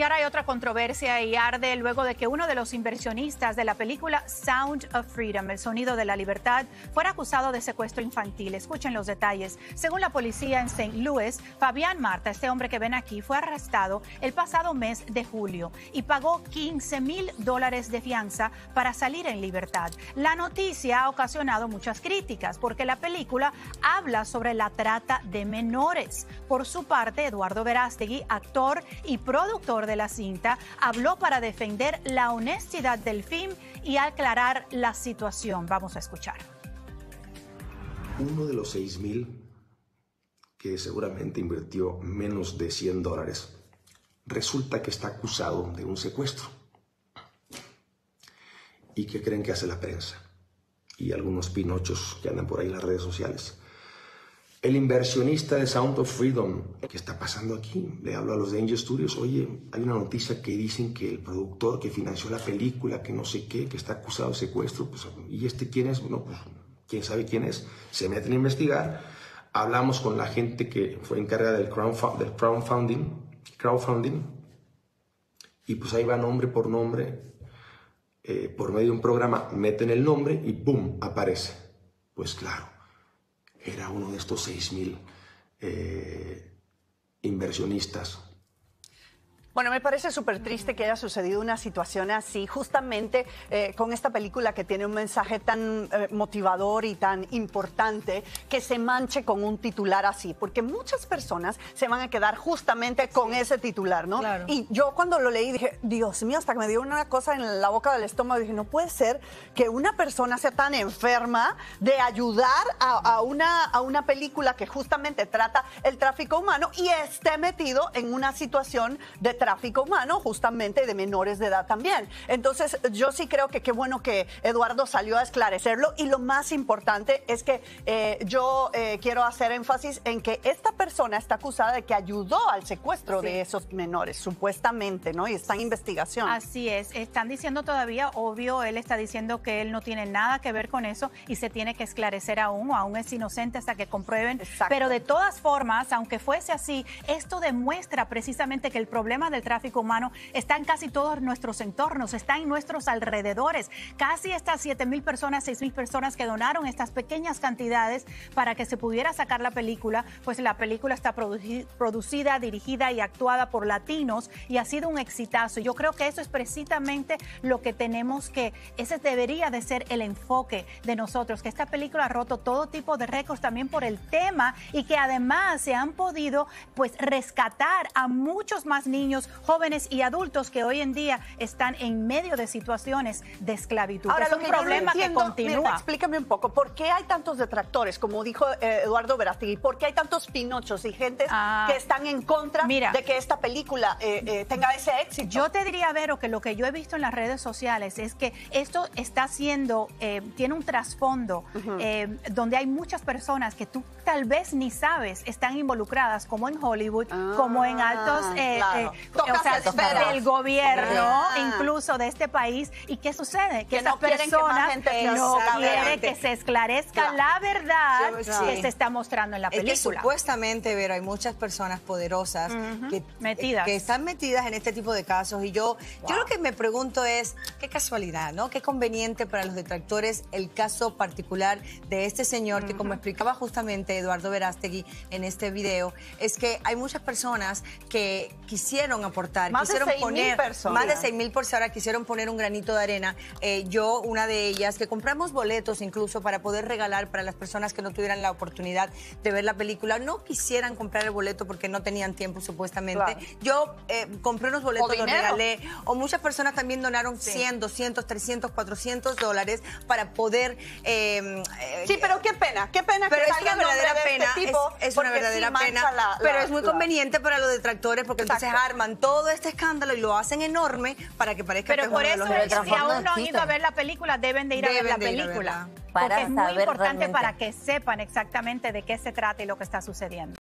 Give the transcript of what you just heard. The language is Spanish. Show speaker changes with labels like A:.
A: Y ahora hay otra controversia y arde luego de que uno de los inversionistas de la película Sound of Freedom, El Sonido de la Libertad, fuera acusado de secuestro infantil. Escuchen los detalles. Según la policía en St. Louis, Fabián Marta, este hombre que ven aquí, fue arrestado el pasado mes de julio y pagó 15 mil dólares de fianza para salir en libertad. La noticia ha ocasionado muchas críticas porque la película habla sobre la trata de menores. Por su parte, Eduardo Verástegui, actor y productor de la cinta, habló para defender la honestidad del film y aclarar la situación. Vamos a escuchar.
B: Uno de los 6 mil que seguramente invirtió menos de 100 dólares, resulta que está acusado de un secuestro. ¿Y qué creen que hace la prensa? Y algunos pinochos que andan por ahí en las redes sociales. El inversionista de Sound of Freedom, ¿qué está pasando aquí? Le hablo a los de Angel Studios, oye, hay una noticia que dicen que el productor que financió la película, que no sé qué, que está acusado de secuestro, pues, ¿y este quién es? Bueno, pues, quién sabe quién es. Se meten a investigar. Hablamos con la gente que fue encargada del, del crowdfunding, crowdfunding, y pues ahí va nombre por nombre, eh, por medio de un programa, meten el nombre y ¡boom! aparece. Pues claro era uno de estos 6.000 eh, inversionistas
C: bueno, me parece súper triste que haya sucedido una situación así, justamente eh, con esta película que tiene un mensaje tan eh, motivador y tan importante, que se manche con un titular así, porque muchas personas se van a quedar justamente con ese titular, ¿no? Y yo cuando lo leí dije, Dios mío, hasta que me dio una cosa en la boca del estómago, dije, no puede ser que una persona sea tan enferma de ayudar a, una, a una película que justamente trata el tráfico humano y esté metido en una situación de tráfico humano, justamente de menores de edad también. Entonces, yo sí creo que qué bueno que Eduardo salió a esclarecerlo y lo más importante es que eh, yo eh, quiero hacer énfasis en que esta persona está acusada de que ayudó al secuestro de esos menores, supuestamente, ¿no? Y está en investigación.
A: Así es, están diciendo todavía, obvio, él está diciendo que él no tiene nada que ver con eso y se tiene que esclarecer aún, o aún es inocente hasta que comprueben. Pero de todas formas, aunque fuese así, esto demuestra precisamente que el problema del tráfico humano está en casi todos nuestros entornos, está en nuestros alrededores. Casi estas 7 mil personas, 6 mil personas que donaron estas pequeñas cantidades para que se pudiera sacar la película, pues la película está producida, dirigida y actuada por latinos y ha sido un exitazo. Yo creo que eso es precisamente lo que tenemos que, ese debería de ser el enfoque de nosotros, que esta película ha roto todo tipo de récords también por el tema y que además se han podido pues rescatar a muchos más niños jóvenes y adultos que hoy en día están en medio de situaciones de esclavitud.
C: Ahora, es un problema que continúa. explícame un poco, ¿por qué hay tantos detractores, como dijo eh, Eduardo Verástegui? ¿Por qué hay tantos pinochos y gente ah, que están en contra de que esta película eh, eh, tenga ese éxito?
A: Yo te diría, Vero, que lo que yo he visto en las redes sociales es que esto está siendo, tiene un trasfondo donde hay muchas personas que tú tal vez ni sabes están involucradas, como en Hollywood, como en altos o sea, del gobierno, incluso de este país. ¿Y qué sucede? Que, estas personas no quieren que se esclarezca la verdad que se está mostrando en la película.
D: Es que supuestamente, Vero, hay muchas personas poderosas que, metidas. que están metidas en este tipo de casos. Y yo, yo lo que me pregunto es, qué casualidad, ¿no? Qué conveniente para los detractores el caso particular de este señor que, como explicaba justamente Eduardo Verástegui en este video, es que hay muchas personas que quisieron aportar.
C: Más
D: quisieron
C: de 6 mil personas.
D: Más de 6 mil personas quisieron poner un granito de arena. Eh, yo, una de ellas, que compramos boletos incluso para poder regalar para las personas que no tuvieran la oportunidad de ver la película. No quisieran comprar el boleto porque no tenían tiempo, supuestamente. Yo eh, compré unos boletos, los regalé. O muchas personas también donaron 100, 200, 300, 400 dólares para poder...
C: Em, eh, sí, pero qué pena, qué pena
D: pero
C: que
D: es una verdadera este pena. es, una verdadera pena. pero es muy conveniente para los detractores porque entonces arman todo este escándalo y lo hacen enorme para que parezca
A: Pero por eso, si aún no han ido a ver la película, deben de ir a ver la película. porque es muy importante para que sepan exactamente de qué se trata y lo que está sucediendo.